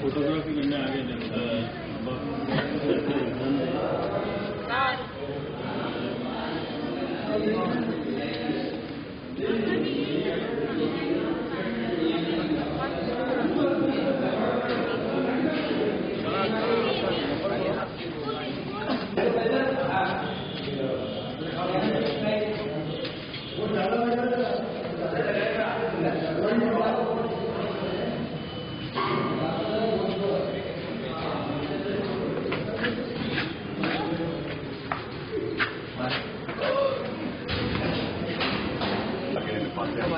Photography करने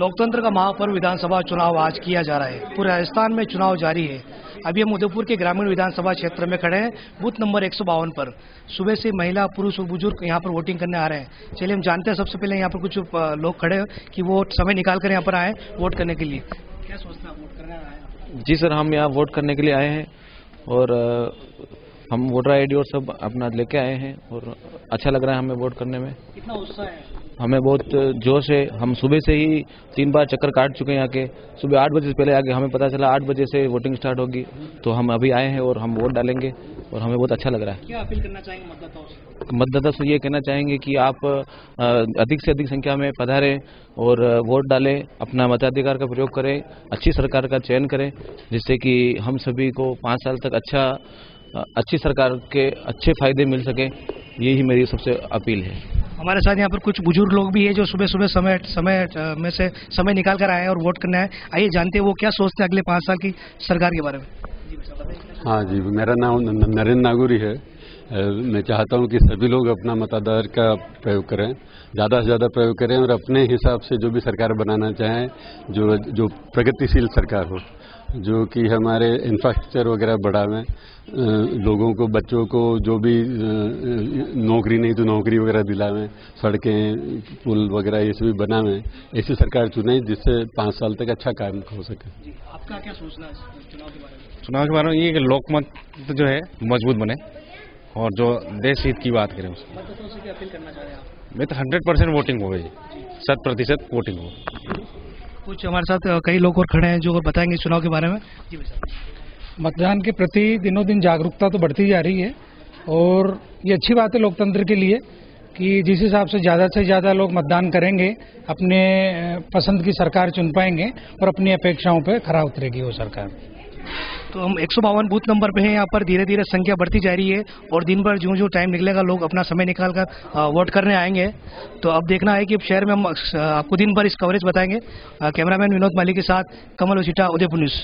लोकतंत्र का महापर्व विधानसभा चुनाव आज किया जा रहा है। पूरे राजस्थान में चुनाव जारी है। अभी हम उदयपुर के ग्रामीण विधानसभा क्षेत्र में खड़े हैं। बूथ नंबर एक पर। सुबह से महिला पुरुष और बुज़ुर्ग यहाँ पर वोटिंग करने आ रहे हैं। चलिए हम जानते हैं सबसे पहले यहाँ पर कुछ लोग खड़े हैं कि वो समय निकाल कर यहाँ पर आए वोट करने के लिए। क्या सोचते हैं वोट करने आए जी सर हम यहाँ वोट करने के लिए आए हैं और हम वोटर आईडी और सब अपना लेके आए हैं और अच्छा लग रहा है हमें वोट करने में। कितना उत्साह है? हमें बहुत जोश है। हम सुबह से ही तीन बार चक्कर काट चुके हैं यहाँ के। सुबह आठ बजे से पहले आगे हमें पता चला आठ बजे से वोटिंग स्टार्ट होगी। तो हम अभी आए हैं और हम वोट डालेंगे और हमें बहुत अच्छा लग रहा है। क्या अपील करना चाहेंगे मतदाताओं से? मतदाता से ये कहना चाहेंगे कि आप अधिक से अधिक संख्या में पधारें और वोट डालें अपना मताधिकार का प्रयोग करें अच्छी सरकार का चयन करें जिससे कि हम सभी को पाँच साल तक अच्छा अच्छी सरकार के अच्छे फ़ायदे मिल सके। यही मेरी सबसे अपील है। हमारे साथ यहाँ पर कुछ बुज़ुर्ग लोग भी है जो सुबह सुबह समय समय में से समय निकाल कर आए और वोट करने आए आइए, जानते हैं वो क्या सोचते हैं अगले पाँच साल की सरकार के बारे में। हाँ जी, मेरा नाम नरेंद्र नागुरी है। मैं चाहता हूँ कि सभी लोग अपना मताधिकार का प्रयोग करें, ज़्यादा से ज़्यादा प्रयोग करें और अपने हिसाब से जो भी सरकार बनाना चाहें, जो जो प्रगतिशील सरकार हो। जो कि हमारे इंफ्रास्ट्रक्चर वगैरह बढ़ावें अ, लोगों को बच्चों को जो भी नौकरी नहीं तो नौकरी वगैरह दिलावें सड़कें पुल वगैरह ये सभी बनावें ऐसी सरकार चुने जिससे पाँच साल तक अच्छा काम हो सके। आपका क्या सोचना है चुनाव के बारे में? चुनाव के बारे में ये कि लोकमत जो है मज़बूत बने और जो देश हित की बात करें उसमें मतदाताओं से क्या अपील करना चाह रहे मैं तो हंड्रेड परसेंट वोटिंग हो गई शत प्रतिशत वोटिंग हो। कुछ हमारे साथ कई लोग और खड़े हैं जो और बताएँगे चुनाव के बारे में। जी मतदान के प्रति दिनों दिन जागरूकता तो बढ़ती जा रही है और ये अच्छी बात है लोकतंत्र के लिए कि जिस हिसाब से ज़्यादा से ज़्यादा लोग मतदान करेंगे, अपने पसंद की सरकार चुन पाएँगे और अपनी अपेक्षाओं पर खरा उतरेगी वो सरकार। तो हम एक सौ बावन बूथ नंबर पे हैं यहाँ पर। धीरे धीरे संख्या बढ़ती जा रही है और दिन भर जो जो टाइम निकलेगा, लोग अपना समय निकाल कर वोट करने आएँगे। तो अब देखना है कि शहर में हम आपको दिन भर इस कवरेज बताएँगे। कैमरामैन विनोद माली के साथ कमल उचिटा उदयपुर न्यूज़